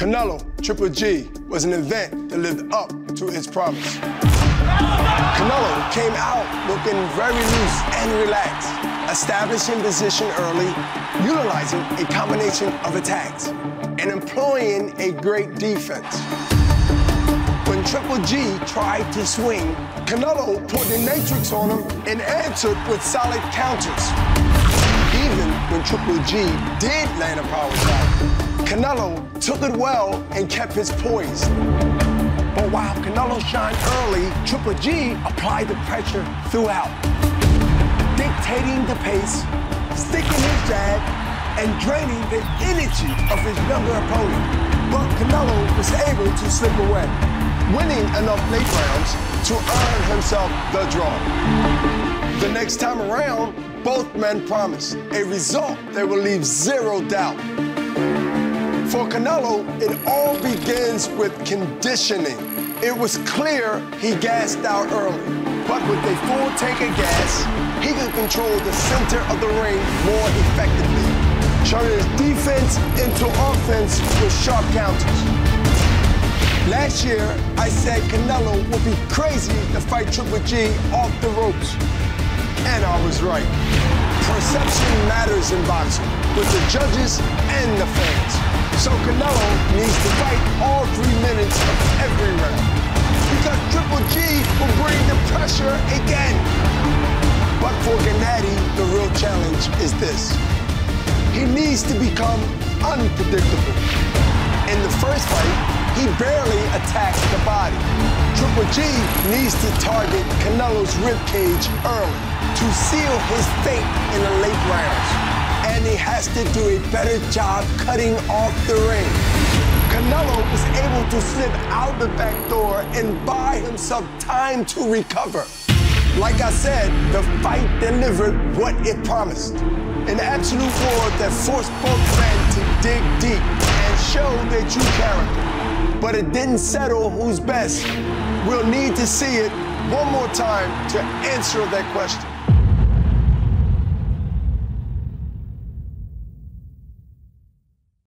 Canelo, Triple G, was an event that lived up to its promise. Canelo came out looking very loose and relaxed, establishing position early, utilizing a combination of attacks, and employing a great defense. When Triple G tried to swing, Canelo put the matrix on him and answered with solid counters. Even when Triple G did land a power shot, Canelo took it well and kept his poise. But while Canelo shined early, Triple G applied the pressure throughout, dictating the pace, sticking his jab, and draining the energy of his younger opponent. But Canelo was able to slip away, winning enough late rounds to earn himself the draw. The next time around, both men promised a result that will leave zero doubt. For Canelo, it all begins with conditioning. It was clear he gassed out early, but with a full tank of gas, he could control the center of the ring more effectively, turning his defense into offense with sharp counters. Last year, I said Canelo would be crazy to fight Triple G off the ropes. And I was right. Perception matters in boxing, with the judges and the. So Canelo needs to fight all three minutes of every round. Because Triple G will bring the pressure again. But for Gennady, the real challenge is this. He needs to become unpredictable. In the first fight, he barely attacked the body. Triple G needs to target Canelo's ribcage early to seal his fate in the late rounds and he has to do a better job cutting off the ring. Canelo was able to slip out the back door and buy himself time to recover. Like I said, the fight delivered what it promised. An absolute war that forced both men to dig deep and show their true character. But it didn't settle who's best. We'll need to see it one more time to answer that question.